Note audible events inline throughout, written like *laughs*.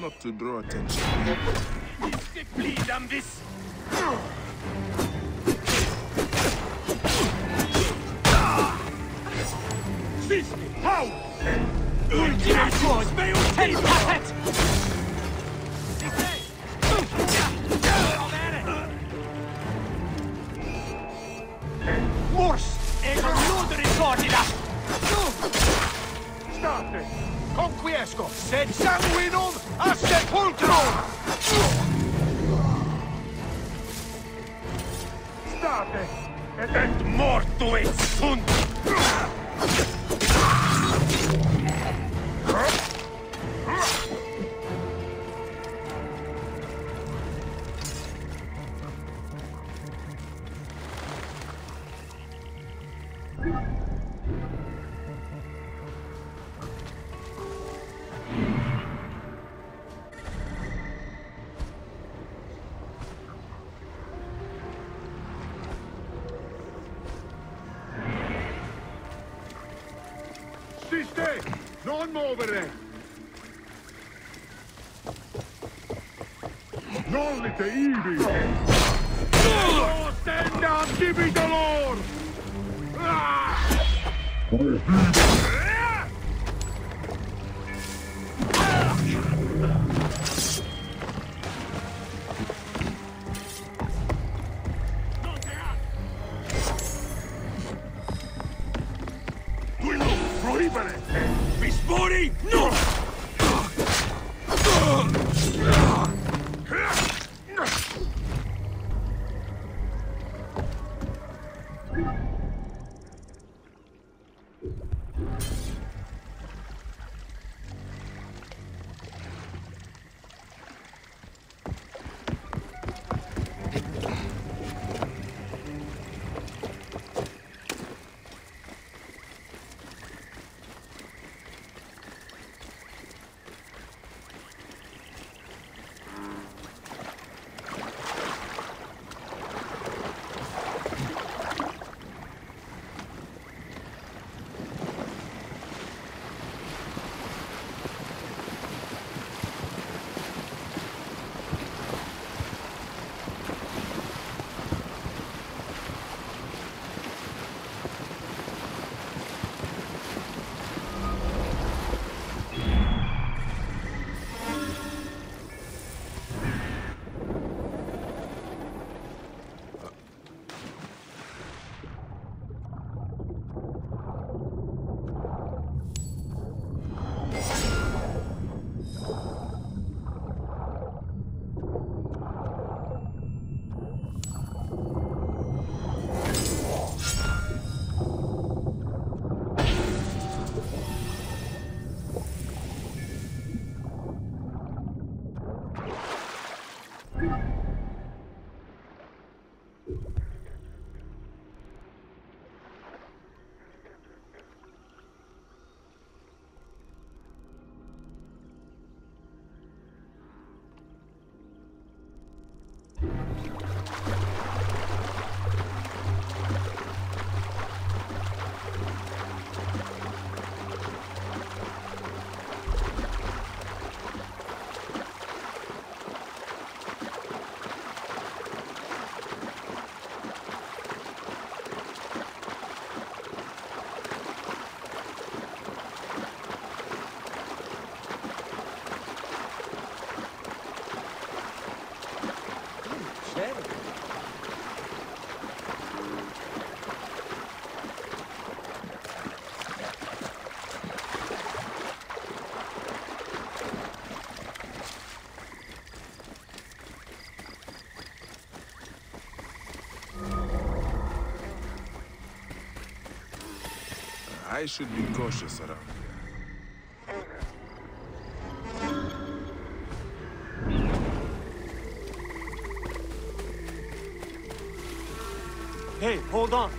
not to draw attention. Non muovere! Non proibere! Vispori, no! I should be cautious around here. Hey, hold on!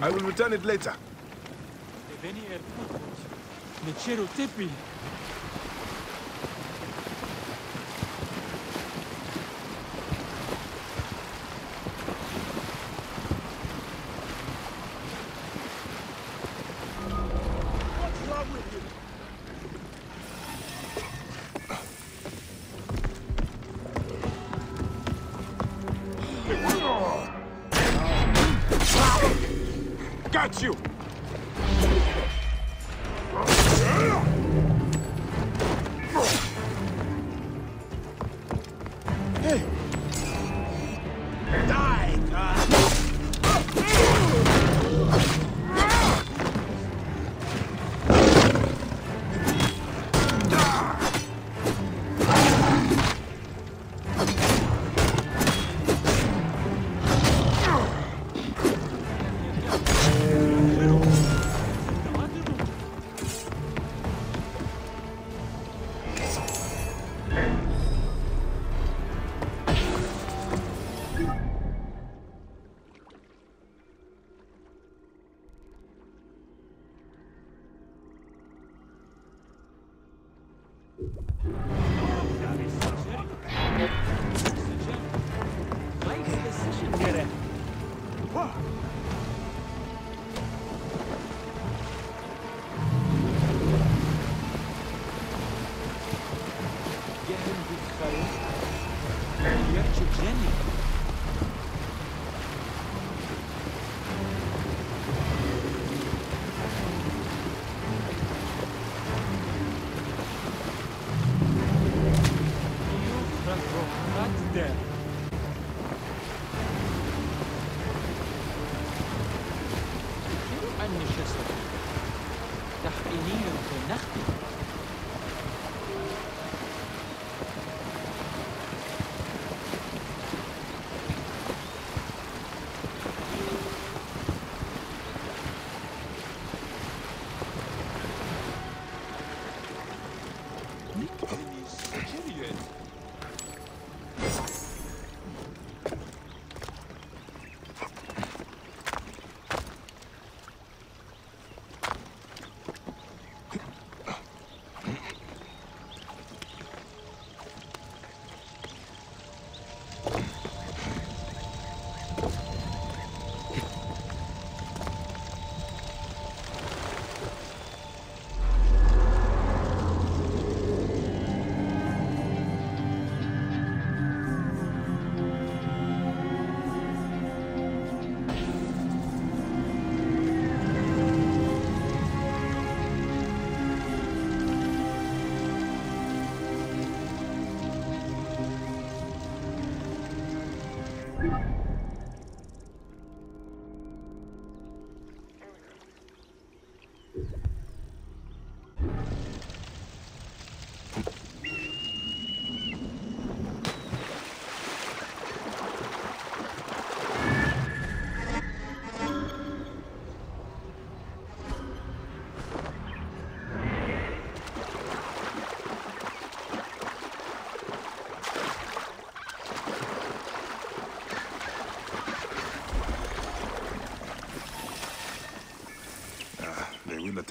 I will return it later.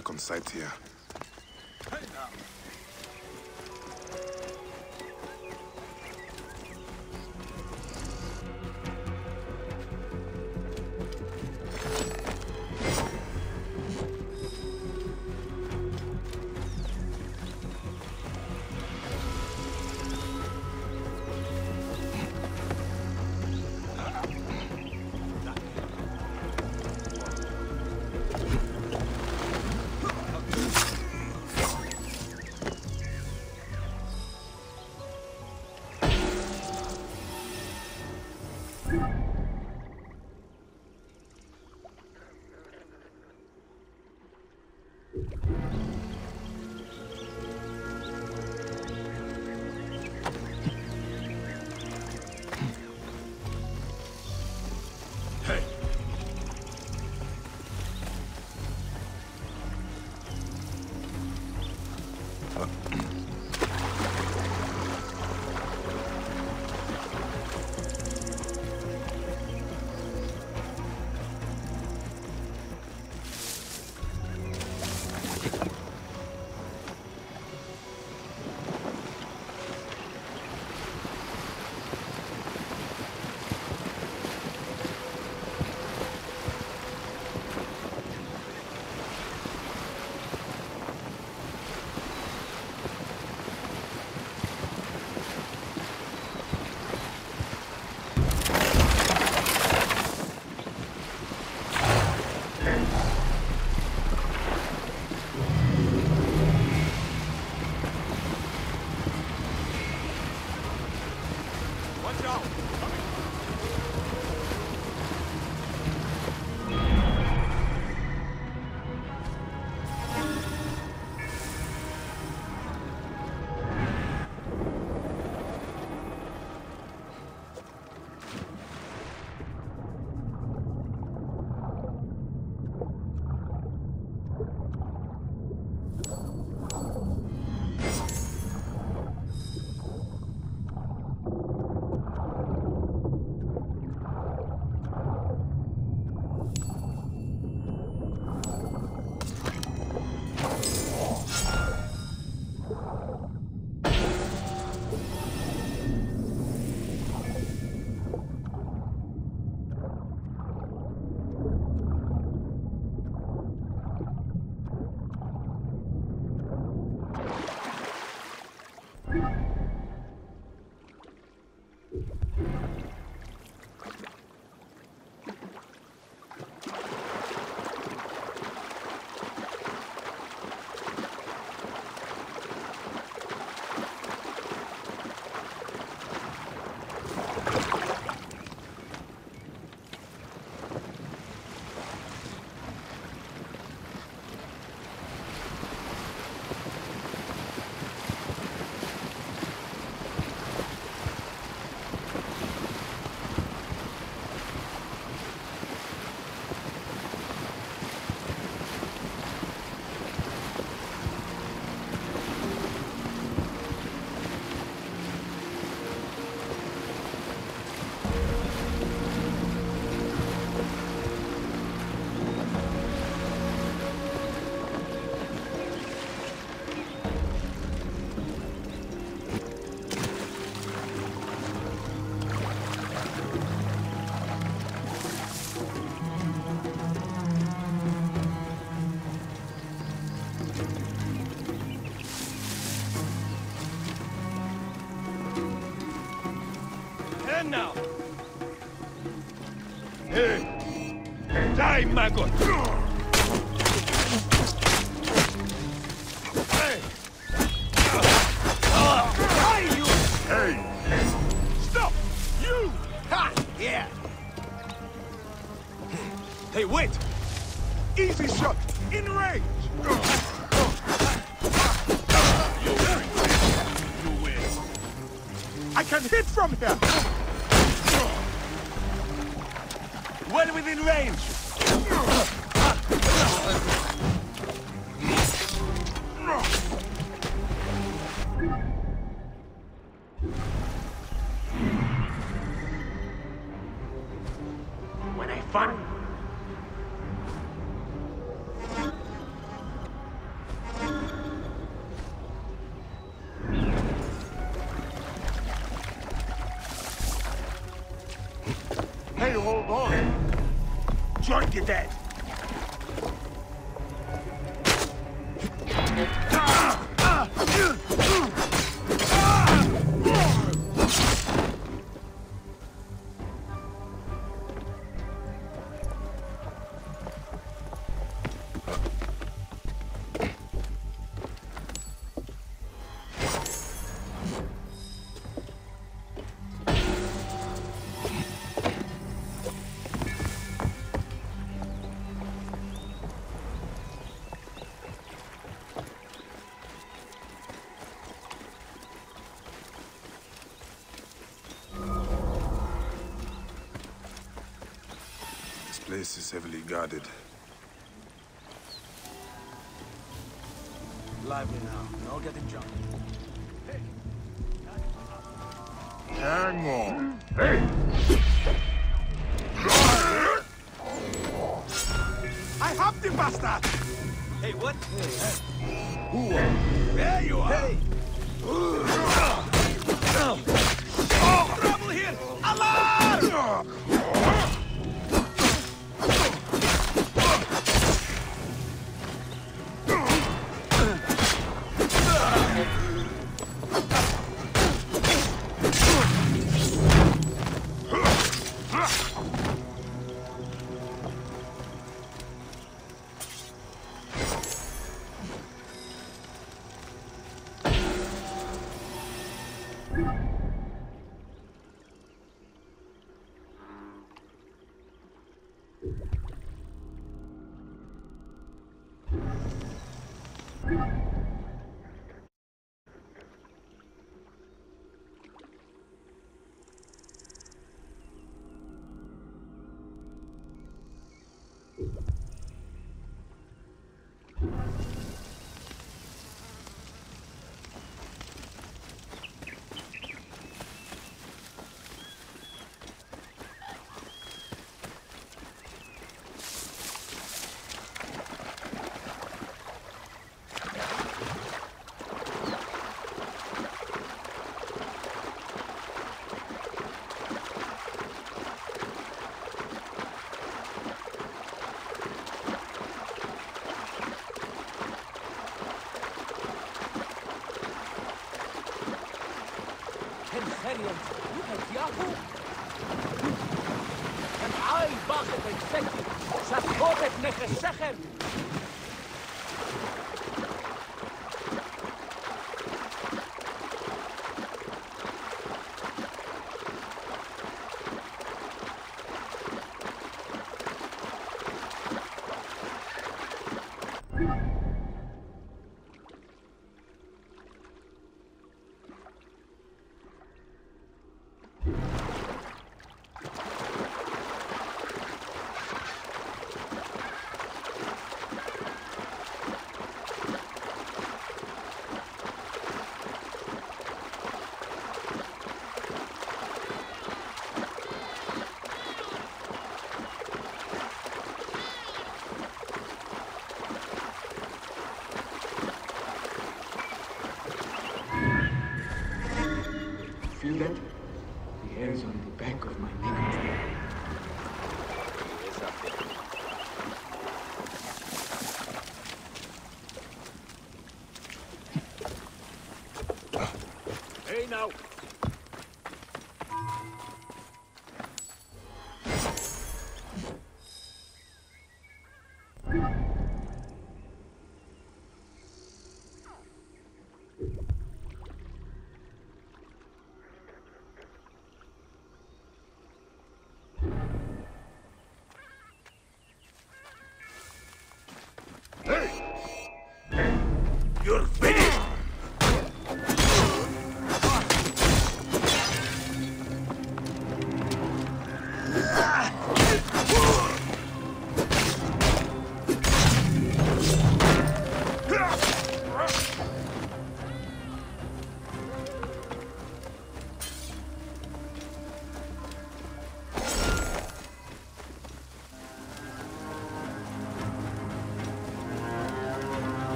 Back on site here. And now. Hey! Die, maggot! Hey! Hey! Stop! You! Ha! Yeah! Hey, wait! Easy shot! In range! You win. I can hit from here! Well within range! Place is heavily guarded. Lively now. No getting jumped. Hang on. Hey! I have the bastard! Hey, what? There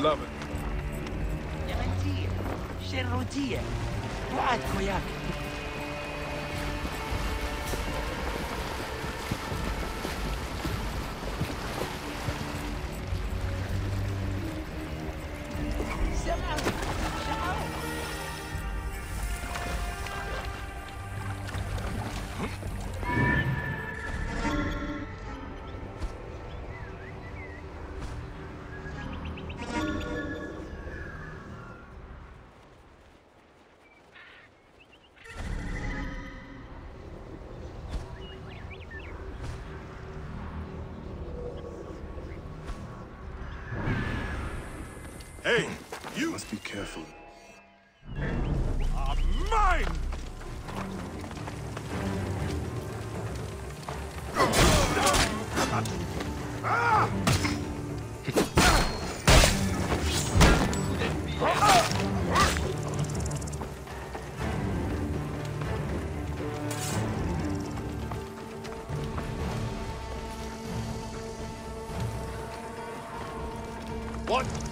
Love it. What?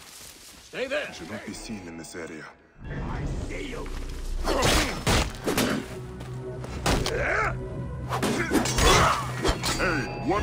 Stay there! You Should not be seen in this area. I see you! Hey, what?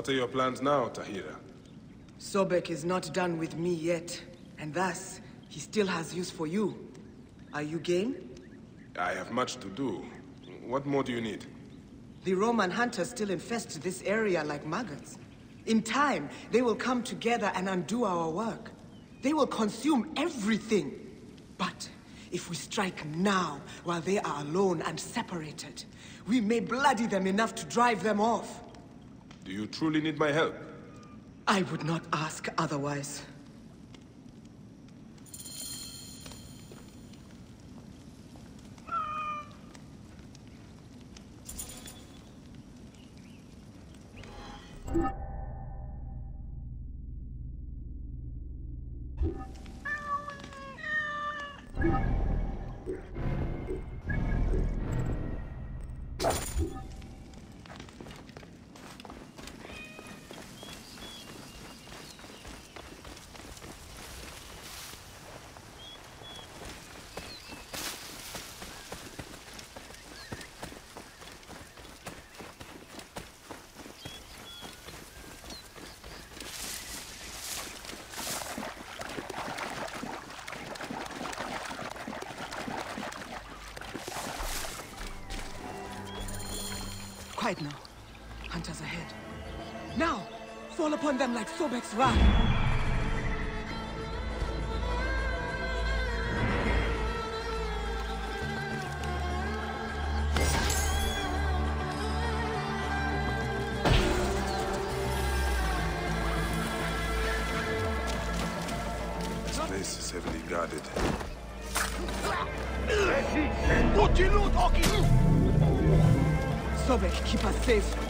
What are your plans now, Tahira? Sobek is not done with me yet, and thus, he still has use for you. Are you game? I have much to do. What more do you need? The Roman hunters still infest this area like maggots. In time, they will come together and undo our work. They will consume everything. But if we strike now, while they are alone and separated, we may bloody them enough to drive them off. Do you truly need my help? I would not ask otherwise. Sobek's wrath! This place is heavily guarded. Sobek, keep us safe.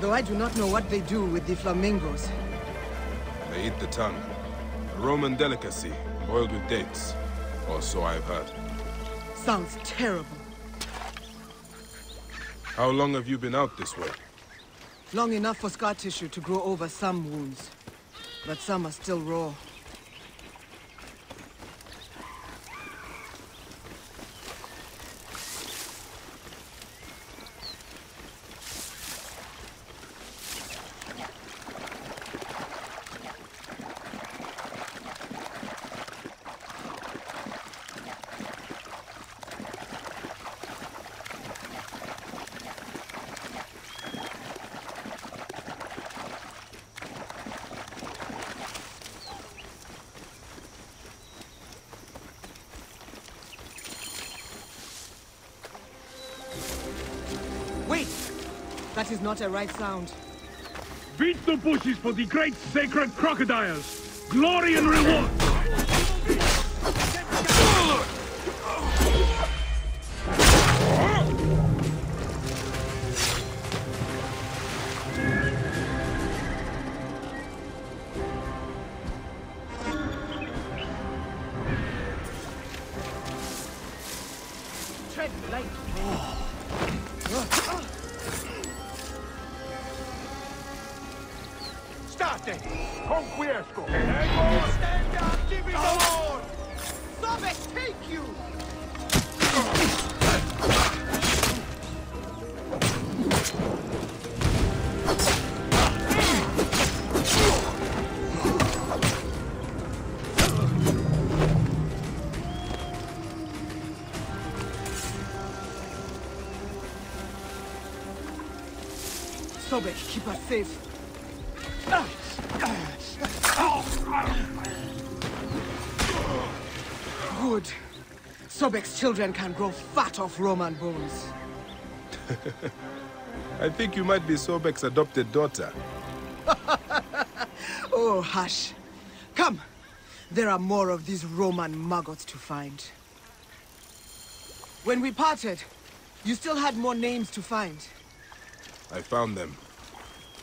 Though I do not know what they do with the flamingos. They eat the tongue. A Roman delicacy, boiled with dates. Or so I've heard. Sounds terrible. How long have you been out this way? Long enough for scar tissue to grow over some wounds. But some are still raw. Wait! That is not a right sound. Beat the bushes for the great sacred crocodiles! Glory and reward! Good. Sobek's children can grow fat off Roman bones. *laughs* I think you might be Sobek's adopted daughter. *laughs* Oh, hush. Come. There are more of these Roman maggots to find. When we parted, you still had more names to find. I found them.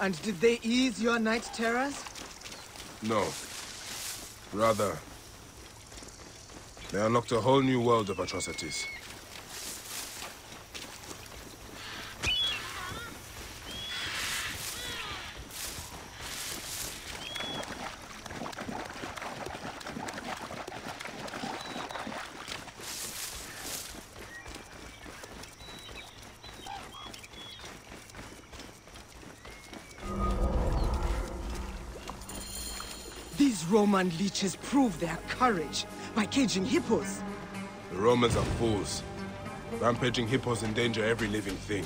And did they ease your night terrors? No. Rather, they unlocked a whole new world of atrocities. These Roman leeches prove their courage by caging hippos. The Romans are fools. Rampaging hippos endanger every living thing.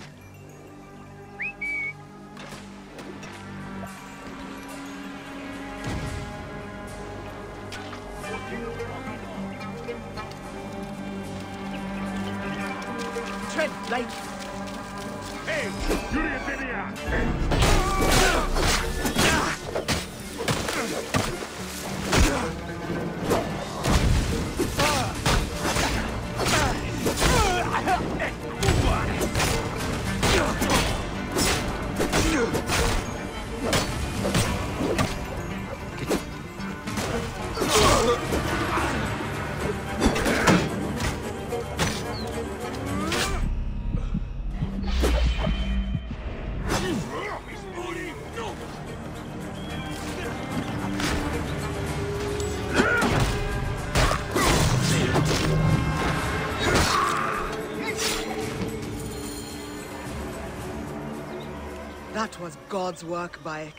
God's work, Bayek.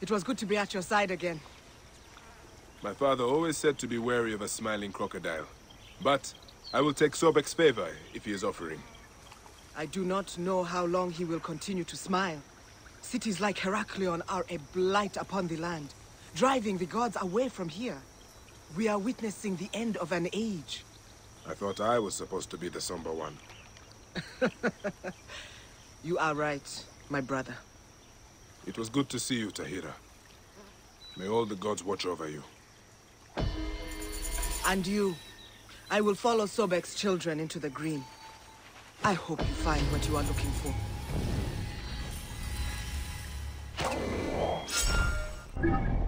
It was good to be at your side again. My father always said to be wary of a smiling crocodile. But I will take Sobek's favor if he is offering. I do not know how long he will continue to smile. Cities like Herakleion are a blight upon the land, driving the gods away from here. We are witnessing the end of an age. I thought I was supposed to be the somber one. *laughs* You are right, my brother. It was good to see you, Tahira. May all the gods watch over you. And you. I will follow Sobek's children into the green. I hope you find what you are looking for. That's not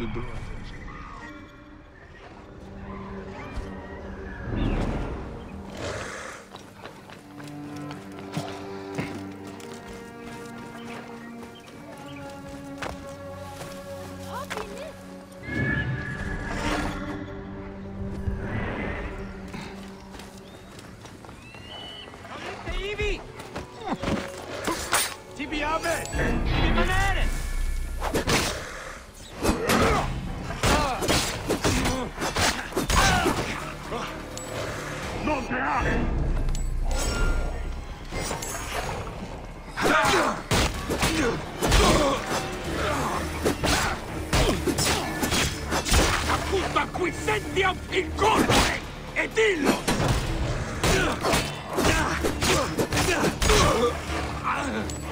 to do. qui senti a in e dillo! Ah! ah, ah, ah.